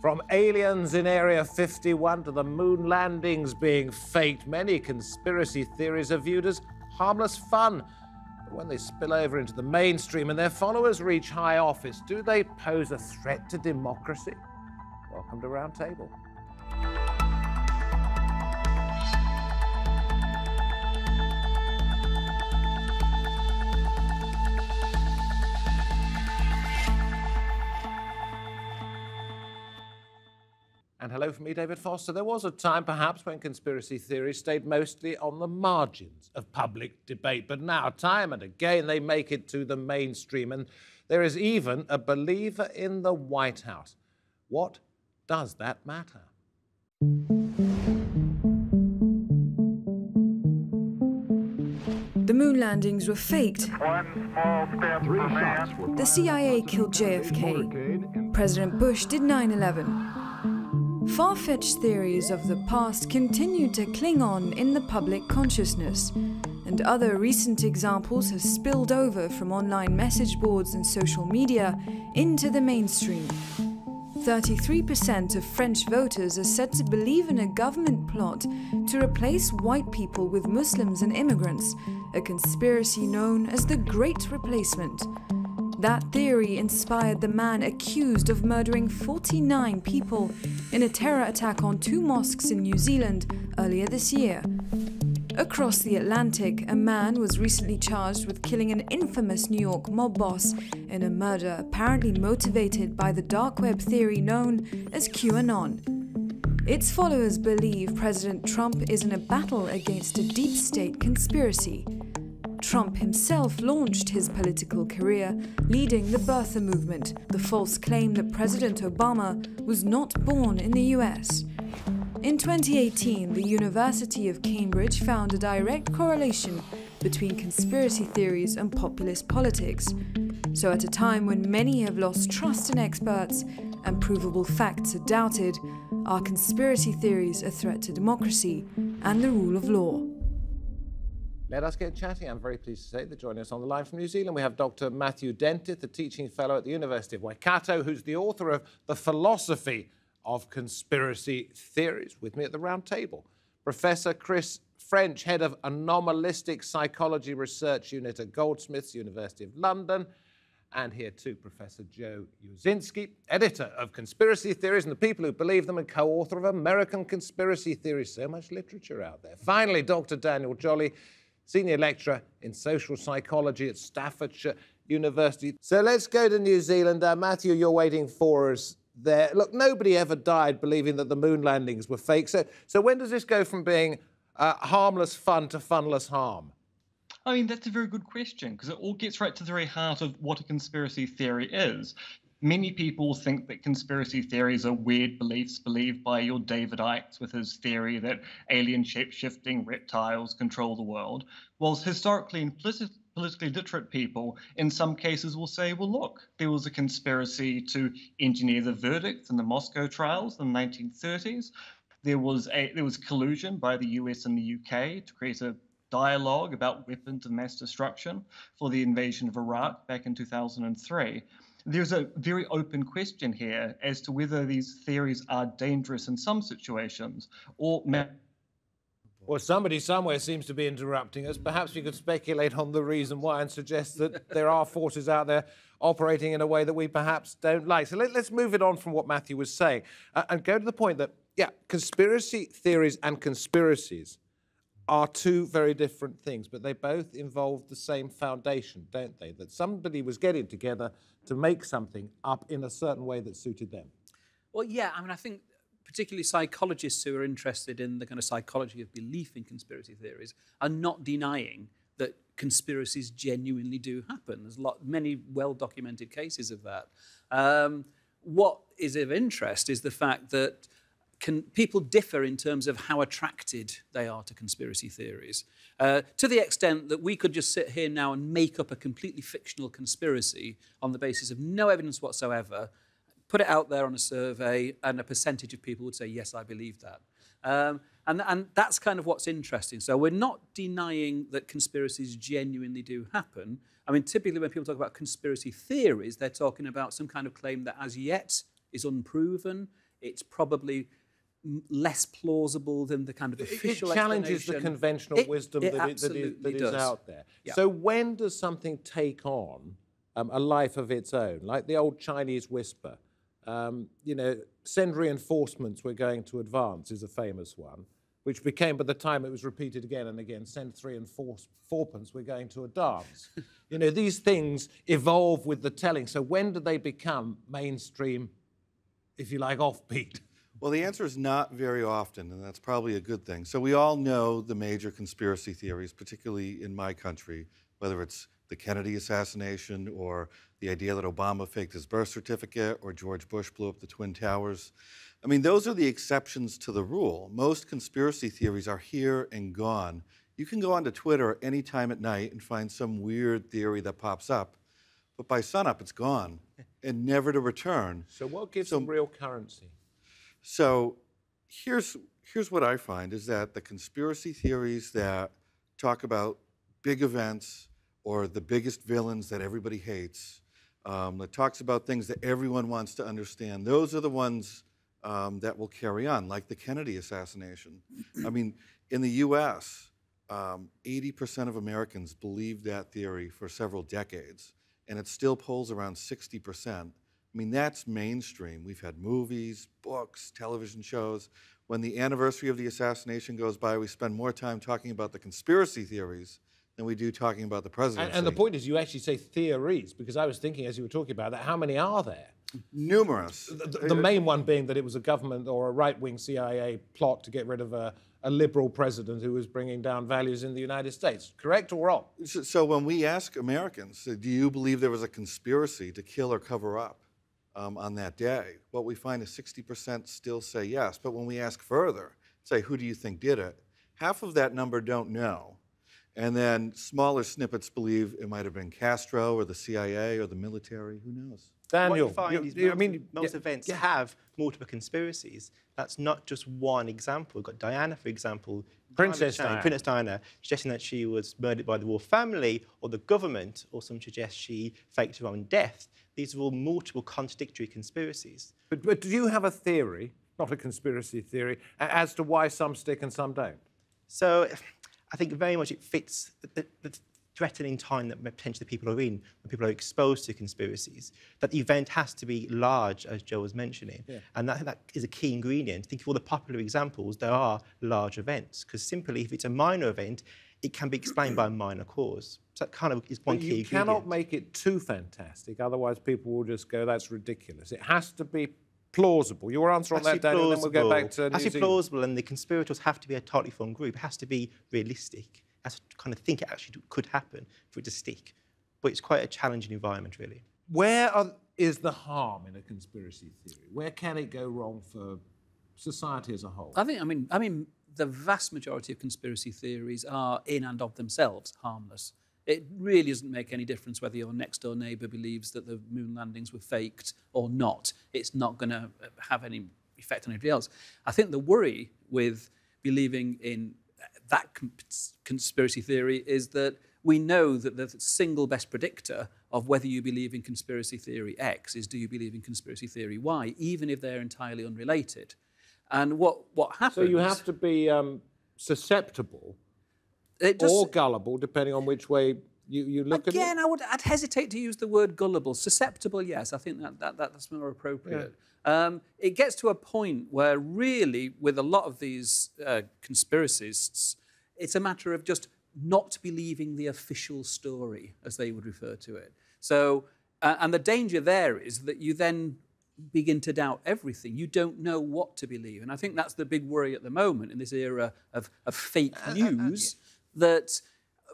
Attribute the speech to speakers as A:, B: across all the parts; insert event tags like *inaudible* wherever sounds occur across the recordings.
A: From aliens in Area 51 to the moon landings being faked, many conspiracy theories are viewed as harmless fun. But when they spill over into the mainstream and their followers reach high office, do they pose a threat to democracy? Welcome to Roundtable. And hello from me, David Foster. There was a time, perhaps, when conspiracy theories stayed mostly on the margins of public debate, but now, time and again, they make it to the mainstream. And there is even a believer in the White House. What does that matter?
B: The moon landings were faked. The CIA killed JFK. President Bush did 9 11. Far fetched theories of the past continue to cling on in the public consciousness, and other recent examples have spilled over from online message boards and social media into the mainstream. 33% of French voters are said to believe in a government plot to replace white people with Muslims and immigrants, a conspiracy known as the Great Replacement. That theory inspired the man accused of murdering 49 people in a terror attack on two mosques in New Zealand earlier this year. Across the Atlantic, a man was recently charged with killing an infamous New York mob boss in a murder apparently motivated by the dark web theory known as QAnon. Its followers believe President Trump is in a battle against a deep state conspiracy. Trump himself launched his political career leading the birther movement, the false claim that President Obama was not born in the US. In 2018, the University of Cambridge found a direct correlation between conspiracy theories and populist politics. So, at a time when many have lost trust in experts and provable facts are doubted, are conspiracy theories a threat to democracy and the rule of law?
A: Let us get chatting. I'm very pleased to say that joining us on the line from New Zealand, we have Dr. Matthew Dentith, the teaching fellow at the University of Waikato, who's the author of The Philosophy of Conspiracy Theories, with me at the round table. Professor Chris French, head of Anomalistic Psychology Research Unit at Goldsmiths, University of London. And here too, Professor Joe Uscinski, editor of Conspiracy Theories and the People Who Believe Them, and co author of American Conspiracy Theories. So much literature out there. Finally, Dr. Daniel Jolley, senior lecturer in social psychology at Staffordshire University. So let's go to New Zealand. Uh, Matthew, you're waiting for us there. Look, nobody ever died believing that the moon landings were fake. So, so when does this go from being uh, harmless fun to funless harm?
C: I mean, that's a very good question because it all gets right to the very heart of what a conspiracy theory is. Many people think that conspiracy theories are weird beliefs believed by your David Icke with his theory that alien shape shifting reptiles control the world, whilst historically and politically literate people in some cases will say, well, look, there was a conspiracy to engineer the verdicts in the Moscow trials in the 1930s. There was a there was collusion by the US and the UK to create a dialogue about weapons of mass destruction for the invasion of Iraq back in 2003 there's a very open question here as to whether these theories are dangerous in some situations or.
A: Well, somebody somewhere seems to be interrupting us. Perhaps we could speculate on the reason why and suggest that *laughs* there are forces out there operating in a way that we perhaps don't like. So let, us move it on from what Matthew was saying uh, and go to the point that, yeah, conspiracy theories and conspiracies are two very different things, but they both involve the same foundation, don't they? That somebody was getting together to make something up in a certain way that suited them.
D: Well, yeah, I mean, I think particularly psychologists who are interested in the kind of psychology of belief in conspiracy theories are not denying that conspiracies genuinely do happen. There's lot, many well-documented cases of that. Um, what is of interest is the fact that can, people differ in terms of how attracted they are to conspiracy theories. Uh, to the extent that we could just sit here now and make up a completely fictional conspiracy on the basis of no evidence whatsoever, put it out there on a survey, and a percentage of people would say, yes, I believe that. Um, and, and that's kind of what's interesting. So we're not denying that conspiracies genuinely do happen. I mean, typically when people talk about conspiracy theories, they're talking about some kind of claim that as yet is unproven, It's probably less plausible than the kind of official
A: It challenges the conventional
D: it,
A: wisdom
D: it
A: that, it, that, is, that is out there.
D: Yeah.
A: So when does something take on um, a life of its own, like the old Chinese whisper? Um, you know, send reinforcements, we're going to advance is a famous one, which became, by the time it was repeated again and again, send three and four, fourpence, we're going to a dance. *laughs* you know, these things evolve with the telling. So when do they become mainstream, if you like, offbeat?
E: Well, the answer is not very often, and that's probably a good thing. So we all know the major conspiracy theories, particularly in my country, whether it's the Kennedy assassination or the idea that Obama faked his birth certificate or George Bush blew up the Twin Towers. I mean, those are the exceptions to the rule. Most conspiracy theories are here and gone. You can go onto Twitter any time at night and find some weird theory that pops up, but by sunup, it's gone *laughs* and never to return.
A: So what gives
E: So-
A: them real currency?
E: So here's here's what I find is that the conspiracy theories that talk about big events or the biggest villains that everybody hates, um, that talks about things that everyone wants to understand, those are the ones um, that will carry on, like the Kennedy assassination. *clears throat* I mean, in the U.S., um, 80% of Americans believed that theory for several decades, and it still polls around 60%. I mean, that's mainstream. We've had movies, books, television shows. When the anniversary of the assassination goes by, we spend more time talking about the conspiracy theories than we do talking about the
A: And,
E: presidency.
A: and the point is, you actually say theories, because I was thinking as you were talking about that, how many are there?
E: Numerous.
A: The, the main one being that it was a government or a right wing CIA plot to get rid of a, a liberal president who was bringing down values in the United States. Correct or wrong?
E: So, so when we ask Americans, do you believe there was a conspiracy to kill or cover up um, on that day? What we find is 60% still say yes. But when we ask further, say, who do you think did it? Half of that number don't know. And then smaller snippets believe it might have been Castro or the CIA or the military. Who knows?
A: Daniel,
F: what you find
A: you-
F: is most,
A: I mean,
F: most
A: yeah,
F: events
A: yeah.
F: have multiple conspiracies. That's not just one example. We've got Diana, for example.
A: Princess
F: change-
A: Diana.
F: Princess Diana, suggesting that she was murdered by the royal family or the government, or some suggest she faked her own death. These are all multiple contradictory conspiracies.
A: But, but do you have a theory, not a conspiracy theory, as to why some stick and some don't?
F: So I think very much it fits the, the, the threatening time that potentially people are in when people are exposed to conspiracies. That the event has to be large, as Joe was mentioning. And that, that is a key ingredient. Think of all the popular examples, there are large events. Because simply, if it's a minor event, it can be explained by a minor cause. So that kind of is one
A: But
F: key
A: you cannot
F: ingredient.
A: make it too fantastic, otherwise people will just go, that's ridiculous. It has to be plausible. Your answer on
F: to
A: that, Daniel, then we'll go back to. New
F: Has
A: Zealand.
F: plausible, and the conspirators have to be a tightly formed group. It has to be realistic. It has to kind of think it actually could happen for it to stick. But it's quite a challenging environment, really.
A: Where are, is the harm in a conspiracy theory? Where can it go wrong for society as a whole?
D: I think, I mean, I mean, the vast majority of conspiracy theories are in and of themselves harmless. It really doesn't make any difference whether your next door neighbour believes that the moon landings were faked or not. It's not going to uh, have any effect on anybody else. I think the worry with believing in that conspiracy theory is that we know that the single best predictor of whether you believe in conspiracy theory X is do you believe in conspiracy theory Y, even if they're entirely unrelated. And what, what happens...
A: So you have to be um, susceptible or gullible, depending on which way you, you look at it.
D: Again, I would I'd hesitate to use the word gullible. Susceptible, yes, I think that, that that's more appropriate. Um, it gets to a point where really, with a lot of these uh, conspiracists, it's a matter of just not believing the official story, as they would refer to it. So, uh, and the danger there is that you then begin to doubt everything. You don't know what to believe. And I think that's the big worry at the moment in this era of, of fake news that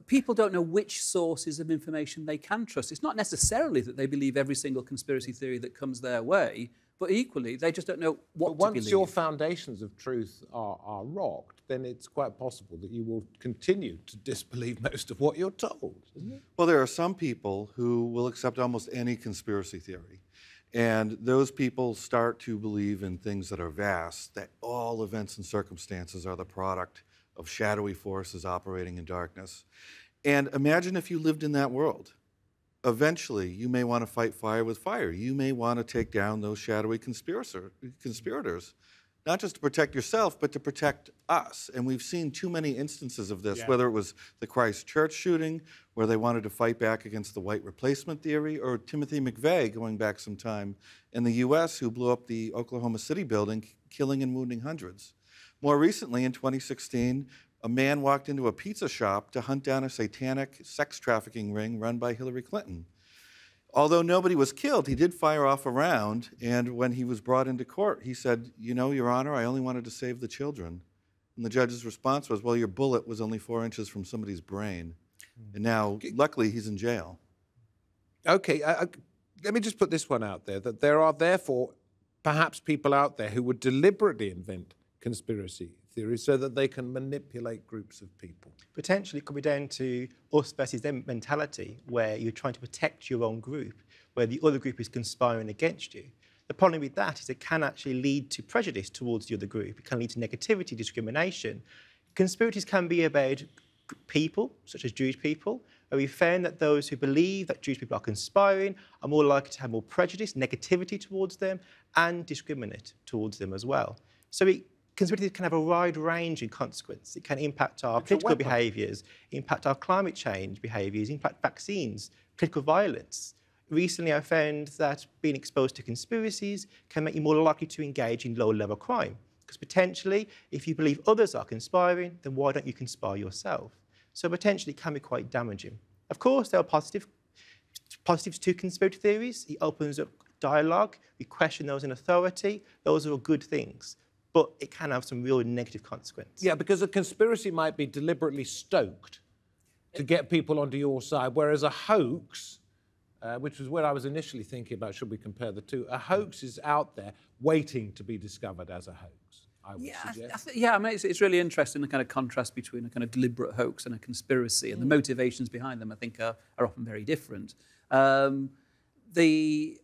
D: people don't know which sources of information they can trust. It's not necessarily that they believe every single conspiracy theory that comes their way, but equally, they just don't know what
A: But
D: to
A: once
D: believe.
A: your foundations of truth are, are rocked, then it's quite possible that you will continue to disbelieve most of what you're told, isn't it?
E: Well, there are some people who will accept almost any conspiracy theory. And those people start to believe in things that are vast, that all events and circumstances are the product of shadowy forces operating in darkness. And imagine if you lived in that world. eventually you may want to fight fire with fire. You may want to take down those shadowy conspirators, not just to protect yourself, but to protect us. And we've seen too many instances of this,
A: Yeah.
E: whether it was the Christchurch shooting, where they wanted to fight back against the white replacement theory, or Timothy McVeigh going back some time in the US, who blew up the Oklahoma City building, killing and wounding hundreds. More recently, in 2016, a man walked into a pizza shop to hunt down a satanic sex trafficking ring run by Hillary Clinton. Although nobody was killed, he did fire off a round, and when he was brought into court, he said, You know, Your Honor, I only wanted to save the children. And the judge's response was, Well, your bullet was only four inches from somebody's brain. And now, luckily, he's in jail.
A: Okay, uh, uh, let me just put this one out there that there are therefore perhaps people out there who would deliberately invent conspiracy theories so that they can manipulate groups of people.
F: Potentially, it could be down to us versus them mentality, where you're trying to protect your own group, where the other group is conspiring against you. The problem with that is it can actually lead to prejudice towards the other group. It can lead to negativity, discrimination. Conspiracies can be about people, such as Jewish people, where we found that those who believe that Jewish people are conspiring are more likely to have more prejudice, negativity towards them, and discriminate towards them as well. So it, conspiracies can have a wide range in consequence. It can impact our
A: It's
F: political behaviours, impact our climate change behaviours, impact vaccines, political violence. Recently, I found that being exposed to conspiracies can make you more likely to engage in low level crime. Because potentially, if you believe others are conspiring, then why don't you conspire yourself? So potentially, it can be quite damaging. Of course, there are positive, positives to conspiracy theories. It opens up dialogue. We question those in authority. Those are all good things. But it can have some real negative consequences.
A: Yeah, because a conspiracy might be deliberately stoked to get people onto your side, whereas a hoax, uh, which was where I was initially thinking about, should we compare the two? A hoax is out there waiting to be discovered as a hoax. I would
D: Yeah,
A: suggest.
D: I th- yeah. I mean, it's, it's really interesting the kind of contrast between a kind of deliberate hoax and a conspiracy, and the motivations behind them. I think are, are often very different. Um, the,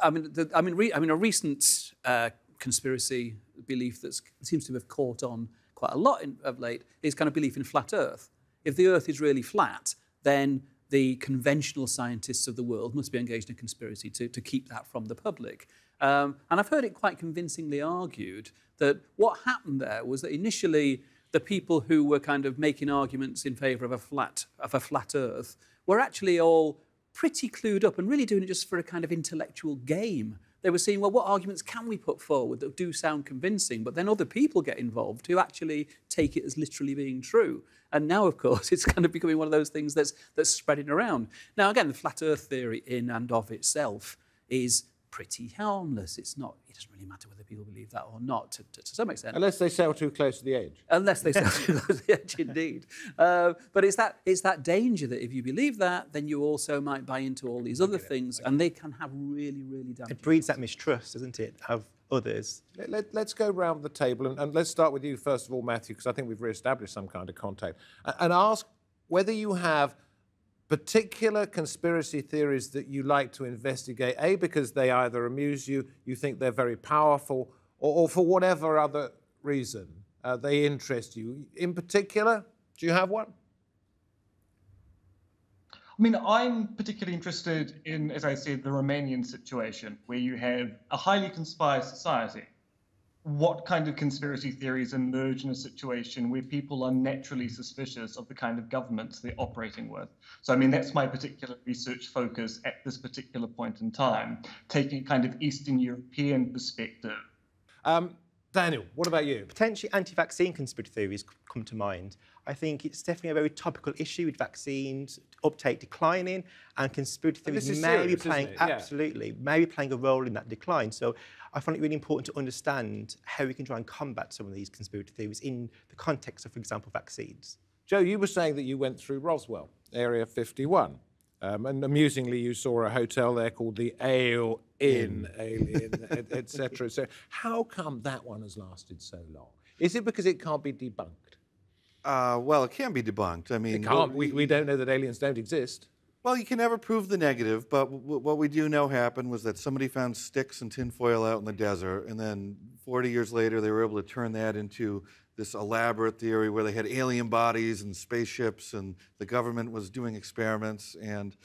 D: I mean, the, I mean, re, I mean, a recent uh, conspiracy belief that seems to have caught on quite a lot in, of late is kind of belief in flat Earth. If the Earth is really flat, then the conventional scientists of the world must be engaged in a conspiracy to, to keep that from the public. Um, and I've heard it quite convincingly argued that what happened there was that initially the people who were kind of making arguments in favour of a flat of a flat Earth were actually all pretty clued up and really doing it just for a kind of intellectual game. They were saying, well, what arguments can we put forward that do sound convincing? But then other people get involved who actually take it as literally being true. And now, of course, *laughs* it's kind of becoming one of those things that's, that's spreading around. Now, again, the flat earth theory in and of itself is pretty harmless. It's not, it doesn't really matter whether people believe that or not to, to, to some extent
A: Unless they sail too close to the edge.
D: unless they start *laughs* too close to the edge, indeed. Uh, but it's that it's that danger that if you believe that, then you also might buy into all these other things, and they can have really, really damaging.
F: It breeds that mistrust, doesn't it, of others.
A: Let, let, let's go round the table and, and let's start with you first of all, Matthew, because I think we've re-established some kind of contact, and, and ask whether you have particular conspiracy theories that you like to investigate. A, because they either amuse you, you think they're very powerful, or, or for whatever other reason uh, they interest you. In particular, do you have one?
C: I mean, I'm particularly interested in, as I said, the Romanian situation, where you have a highly conspired society. What kind of conspiracy theories emerge in a situation where people are naturally suspicious of the kind of governments they're operating with? So, I mean, that's my particular research focus at this particular point in time, taking a kind of Eastern European perspective.
A: Um, Daniel, what about you?
F: Potentially anti-vaccine conspiracy theories come to mind. I think it's definitely a very topical issue with vaccines, uptake declining, and conspiracy theories
A: is
F: may be
A: serious, isn't
F: playing
A: it? Yeah.
F: absolutely, may be playing a role in that decline. So I find it really important to understand how we can try and combat some of these conspiracy theories in the context of, for example, vaccines.
A: Joe, you were saying that you went through Roswell, Area 51. Um, and amusingly, you saw a hotel there called the Ale Inn, Alien, *laughs* et, et cetera. So, how come that one has lasted so long? Is it because it can't be debunked?
E: Uh, well, it can be debunked. I mean,
A: It can't. We, we don't know that aliens don't exist.
E: Well, you can never prove the negative, but what we do know happened was that somebody found sticks and tinfoil out in the desert, and then 40 years later, they were able to turn that into this elaborate theory where they had alien bodies and spaceships, and the government was doing experiments. And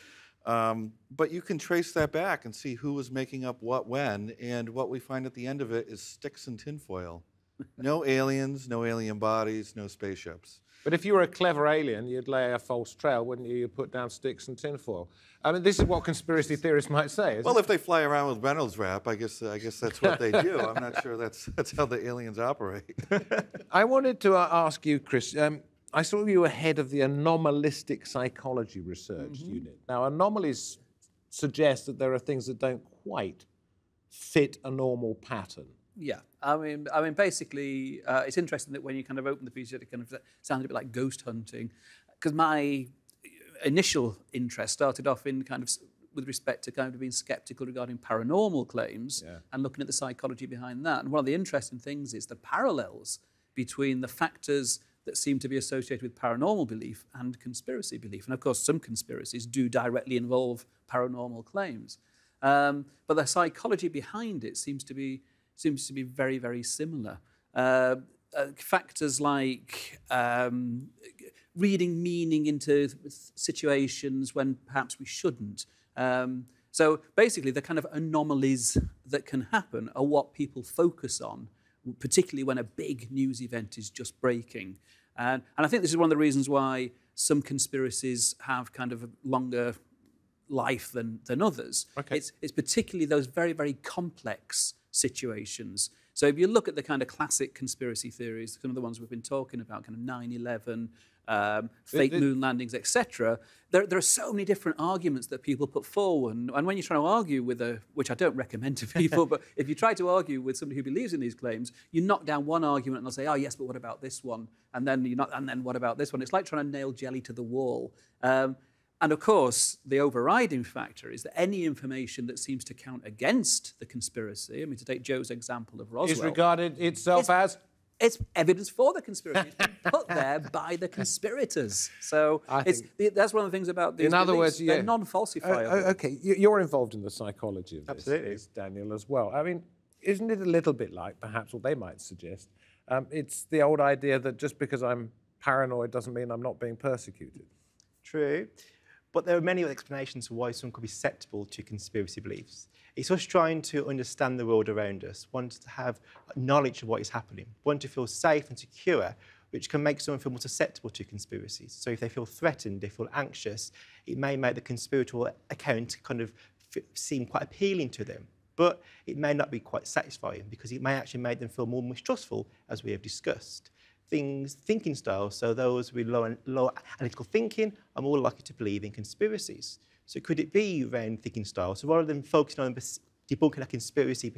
E: Um, but you can trace that back and see who was making up what when, and what we find at the end of it is sticks and tinfoil. No aliens, no alien bodies, no spaceships.
A: But if you were a clever alien, you'd lay a false trail, wouldn't you? You'd put down sticks and tinfoil. I mean, this is what conspiracy theorists might say.
E: Well, if they fly around with Reynolds wrap, I guess I guess that's what they do. *laughs* I'm not sure that's that's how the aliens operate. *laughs*
A: I wanted to uh, ask you, Chris. Um, I saw you were head of the anomalistic psychology research
D: Mm-hmm.
A: unit. Now, anomalies suggest that there are things that don't quite fit a normal pattern.
D: Yeah, I mean, I mean, basically, uh, it's interesting that when you kind of open the piece, it kind of sounded a bit like ghost hunting, because my initial interest started off in kind of with respect to kind of being skeptical regarding paranormal claims and looking at the psychology behind that. And one of the interesting things is the parallels between the factors that seem to be associated with paranormal belief and conspiracy belief. And of course, some conspiracies do directly involve paranormal claims. Um, but the psychology behind it seems to be seems to be very very similar. Uh, uh, factors like um, reading meaning into situations when perhaps we shouldn't. Um, so basically, the kind of anomalies that can happen are what people focus on, particularly when a big news event is just breaking. And, and I think this is one of the reasons why some conspiracies have kind of a longer life than, than others.
A: Okay.
D: It's, it's particularly those very, very complex situations. So if you look at the kind of classic conspiracy theories, some of the ones we've been talking about, kind of 9-11, um, fake
A: the-
D: moon landings, etc., there, there are so many different arguments that people put forward. And, and when you're trying to argue with a, which I don't recommend to *laughs* people, but if you try to argue with somebody who believes in these claims, you knock down one argument and they'll say, oh, yes, but what about this one? And then you not, and then what about this one? It's like trying to nail jelly to the wall. Um, and of course, the overriding factor is that any information that seems to count against the conspiracy, I mean, to take Joe's example of Roswell,
A: Is regarded itself
D: It's-
A: as
D: it's evidence for the conspiracy. It's been put there *laughs* by the conspirators. So it's,
A: think-
D: that's one of the things about these
A: In other
D: beliefs.
A: words, yeah.
D: they're non-falsifiable.
A: Oh, okay, you- you're involved in the psychology of this,
F: Absolutely.
A: Daniel, as well. I mean, isn't it a little bit like, perhaps, what they might suggest? Um, it's the old idea that just because I'm paranoid doesn't mean I'm not being persecuted.
F: True. But there are many explanations for why someone could be susceptible to conspiracy beliefs. It's us trying to understand the world around us, want to have knowledge of what is happening, want to feel safe and secure, which can make someone feel more susceptible to conspiracies. So if they feel threatened, they feel anxious, it may make the conspiratorial account kind of seem quite appealing to them. But it may not be quite satisfying because it may actually make them feel more mistrustful, as we have discussed things, thinking styles. So those with low, low analytical thinking are more likely to believe in conspiracies. So could it be around thinking styles? So rather than focusing on debunking a conspiracy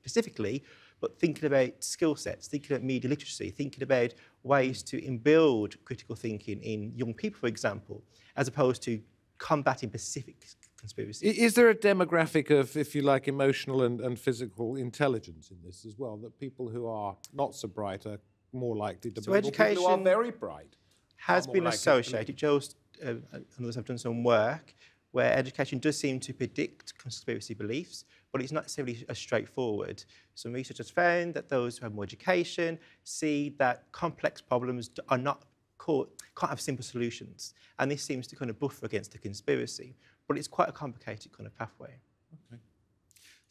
F: specifically, but thinking about skill sets, thinking about media literacy, thinking about ways to imbuild critical thinking in young people, for example, as opposed to combating specific conspiracies.
A: Is there a demographic of, if you like, emotional and, and physical intelligence in this as well? That people who are not so bright are more likely to
F: So
A: believe, or people who are
F: education-
A: very bright?
F: has been
A: likely to believe.
F: associated. Joe's uh, and others have done some work where education does seem to predict conspiracy beliefs, but it's not necessarily as straightforward. Some research has found that those who have more education see that complex problems are not caught, can't have simple solutions, and this seems to kind of buffer against the conspiracy. But it's quite a complicated kind of pathway.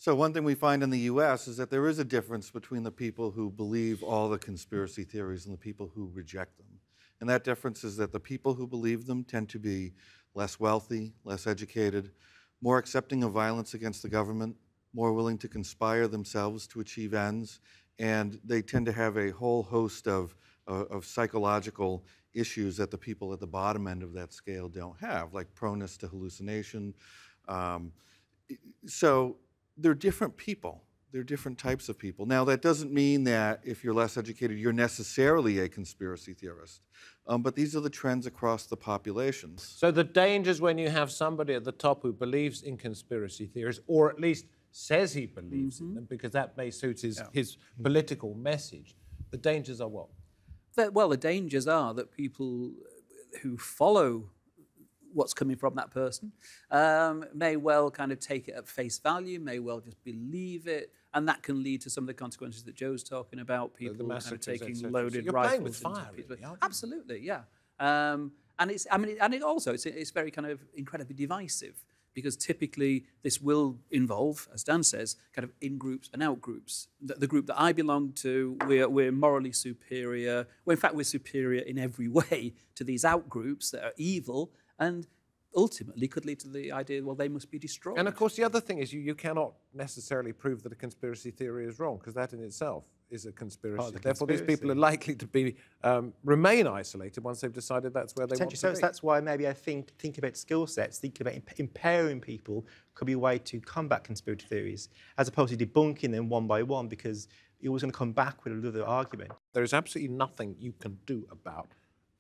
E: So one thing we find in the U.S. is that there is a difference between the people who believe all the conspiracy theories and the people who reject them. And that difference is that the people who believe them tend to be less wealthy, less educated, more accepting of violence against the government, more willing to conspire themselves to achieve ends, and they tend to have a whole host of, uh, of psychological issues that the people at the bottom end of that scale don't have, like proneness to hallucination. Um, so they're different people. They're different types of people. Now, that doesn't mean that if you're less educated, you're necessarily a conspiracy theorist. Um, but these are the trends across the populations.
A: So the dangers when you have somebody at the top who believes in conspiracy theories, or at least says he believes in them, because that may suit his, his political message. The dangers are what?
D: That- well, the dangers are that people who follow what's coming from that person um, may well kind of take it at face value, may well just believe it, and that can lead to some of the consequences that Joe's talking about. People kind of taking
A: et cetera. So
D: loaded
A: you're
D: rifles.
A: playing with fire,
D: people.
A: really.
D: Absolutely, yeah. Um, and it's, I mean, and it also it's, it's very kind of incredibly divisive. because typically this will involve, as Dan says, kind of in groups and out groups. The, the group that I belong to, we're, we're morally superior. Well, in fact, we're superior in every *laughs* way to these out groups that are evil and ultimately could lead to the idea, well, they must be destroyed.
A: And of course, the other thing is you, you cannot necessarily prove that a conspiracy theory is wrong, because that in itself is a conspiracy.
F: the
A: Therefore, these people are likely to be um, remain isolated once they've decided that's where they want
F: Potentially,
A: to
F: so
A: be.
F: that's why maybe I think think about skill sets, thinking about imp- empowering people could be a way to combat conspiracy theories, as opposed to debunking them one by one, because you're always going to come back with another argument.
A: There is absolutely nothing you can do about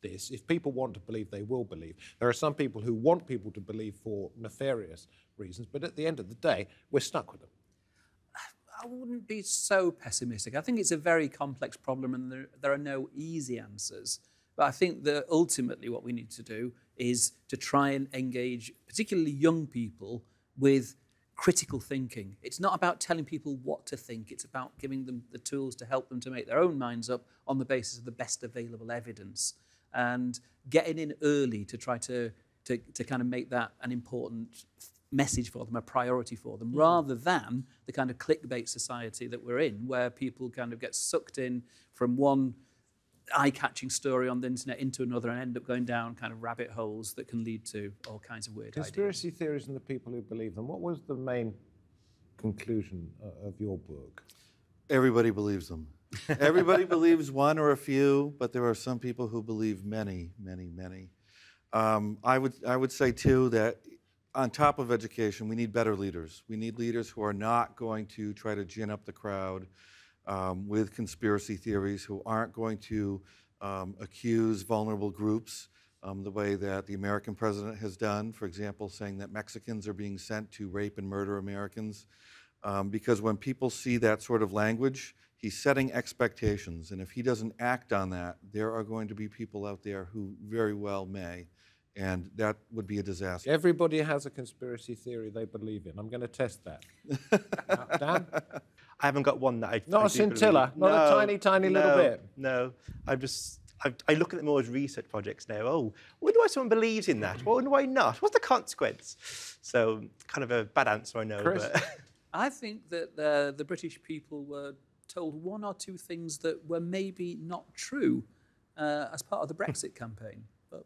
A: this. If people want to believe, they will believe. There are some people who want people to believe for nefarious reasons, but at the end of the day, we're stuck with them.
D: I wouldn't be so pessimistic. I think it's a very complex problem and there, there are no easy answers. But I think that ultimately what we need to do is to try and engage, particularly young people, with critical thinking. It's not about telling people what to think, it's about giving them the tools to help them to make their own minds up on the basis of the best available evidence and getting in early to try to, to, to kind of make that an important message for them, a priority for them, rather than the kind of clickbait society that we're in, where people kind of get sucked in from one eye-catching story on the internet into another and end up going down kind of rabbit holes that can lead to all kinds of weird ideas.
A: Conspiracy theories and the people who believe them. What was the main conclusion uh, of your book?
E: Everybody believes them. *laughs* Everybody believes one or a few, but there are some people who believe many, many, many. Um, I would I would say too that on top of education, we need better leaders. We need leaders who are not going to try to gin up the crowd um, with conspiracy theories, who aren't going to um, accuse vulnerable groups um, the way that the American president has done, for example, saying that Mexicans are being sent to rape and murder Americans. Um, because when people see that sort of language, he's setting expectations. And if he doesn't act on that, there are going to be people out there who very well may. And that would be a disaster.
A: Everybody has a conspiracy theory they believe in. I'm going to test that. Now, *laughs* Dan?
F: I haven't got one that I.
A: Not
F: I
A: a
F: do believe.
A: scintilla, not a
F: No,
A: tiny, tiny little bit.
F: No, I'm just. I, I look at them more as research projects now. Oh, I wonder why someone believes in that. Well, why not? What's the consequence? So, kind of a bad answer, I know.
A: Chris?
F: But *laughs*
D: I think that the, the British people were told one or two things that were maybe not true uh, as part of the Brexit campaign. But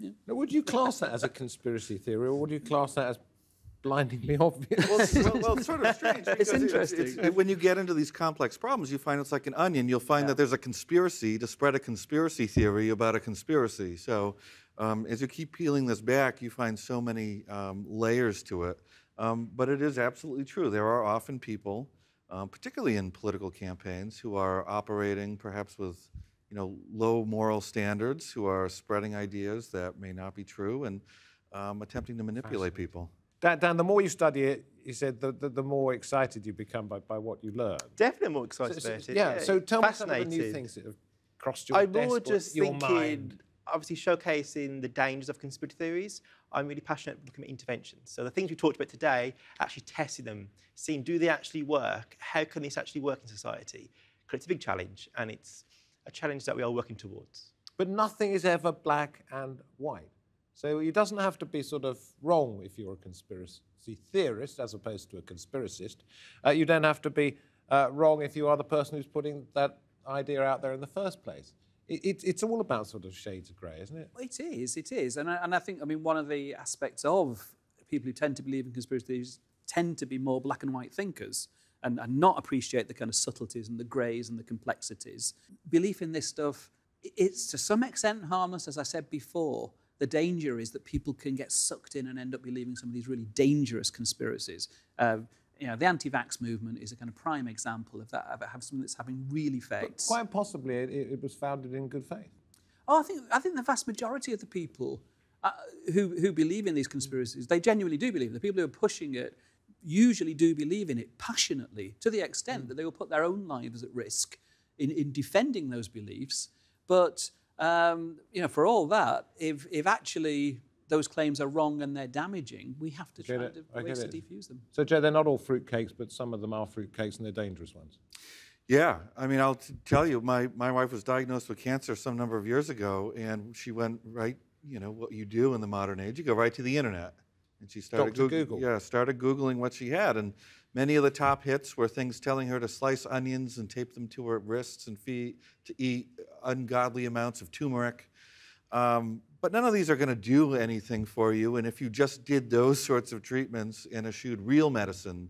A: Now, would you class that as a conspiracy theory, or would you class that as blindingly obvious?
E: well, it's- well, well, sort of *laughs* strange. because it-
D: interesting.
E: it- when you get into these complex problems, you find it's like an onion. You'll find that there's a conspiracy to spread a conspiracy theory about a conspiracy. So um, as you keep peeling this back, you find so many um, layers to it. Um, but it is absolutely true. There are often people, um, particularly in political campaigns, who are operating perhaps with you know, low moral standards, who are spreading ideas that may not be true and um, attempting to manipulate people.
A: Dan, Dan, the more you study it, you said the, the, the more excited you become by, by what you learn.
F: definitely more excited
A: So-
F: about it.
A: yeah, so tell me some of the new things that have crossed your
F: I'm
A: desk
F: more
A: or
F: just
A: your
F: thinking,
A: mind.
F: obviously showcasing the dangers of conspiracy theories. I'm really passionate about looking at interventions. So the things we talked about today, actually testing them, seeing do they actually work? How can this actually work in society? 'Cause it's a big challenge, and it's a challenge that we are working towards.
A: But nothing is ever black and white. So it doesn't have to be sort of wrong if you're a conspiracy theorist as opposed to a conspiracist. Uh, you don't have to be uh, wrong if you are the person who's putting that idea out there in the first place. It, it, it's all about sort of shades of grey, isn't it?
D: It is, it is. And I, and I think, I mean, one of the aspects of people who tend to believe in conspiracy theories tend to be more black and white thinkers and, and not appreciate the kind of subtleties and the greys and the complexities. Belief in this stuff, it's to some extent harmless, as I said before. The danger is that people can get sucked in and end up believing some of these really dangerous conspiracies. Uh, you know, the anti-vax movement is a kind of prime example of that, of something that's having really effects.
A: Quite possibly it, it was founded in good faith.
D: Oh, I think I think the vast majority of the people uh, who who believe in these conspiracies, they genuinely do believe. The people who are pushing it usually do believe in it passionately, to the extent that they will put their own lives at risk in, in defending those beliefs. But um, you know, for all that, if if actually those claims are wrong and they're damaging, we have to
A: Get
D: try
A: it.
D: to ways to defuse them.
A: So, Joe, they're not all fruitcakes, but some of them are fruitcakes and they're dangerous ones.
E: Yeah, I mean, I'll t- tell you, my, my wife was diagnosed with cancer some number of years ago, and she went right, you know, what you do in the modern age, you go right to the internet. And she started
A: Dr.
E: Goog-
A: Google.
E: Yeah, started Googling what she had. And many of the top hits were things telling her to slice onions and tape them to her wrists and feet, to eat ungodly amounts of turmeric. Um, but none of these are going to do anything for you. And if you just did those sorts of treatments and eschewed real medicine,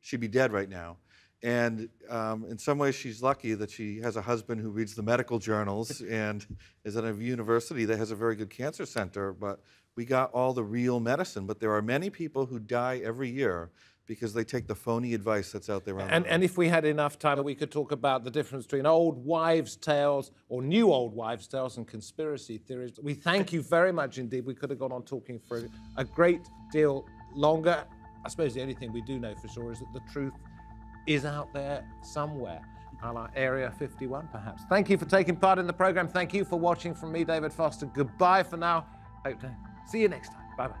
E: she'd be dead right now. And um, in some ways, she's lucky that she has a husband who reads the medical journals *laughs* and is at a university that has a very good cancer center. But we got all the real medicine. But there are many people who die every year because they take the phony advice that's out there.
A: And,
E: the
A: and if we had enough time, we could talk about the difference between old wives' tales or new old wives' tales and conspiracy theories. We thank you very much indeed. We could have gone on talking for a, great deal longer. I suppose the only thing we do know for sure is that the truth is out there somewhere. A la Area 51, perhaps. Thank you for taking part in the program. Thank you for watching from me, David Foster. Goodbye for now. Hope to see you next time.